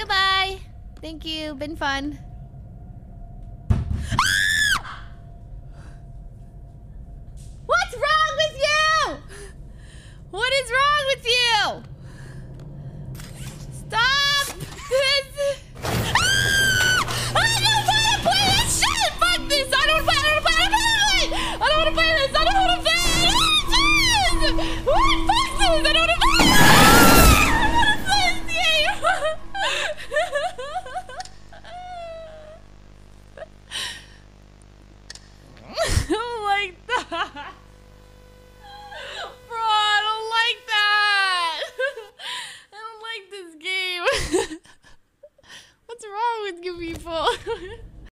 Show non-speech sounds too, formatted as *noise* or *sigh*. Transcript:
Goodbye. Thank you. Been fun. Ah! What's wrong with you? What is wrong with you? Stop this. Ah! I don't want to play this shit. Fuck this. I don't want to play this. I don't want to play this. I don't want to play this. Ah, this. I don't want to *laughs* What's wrong with you people? *laughs*